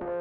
아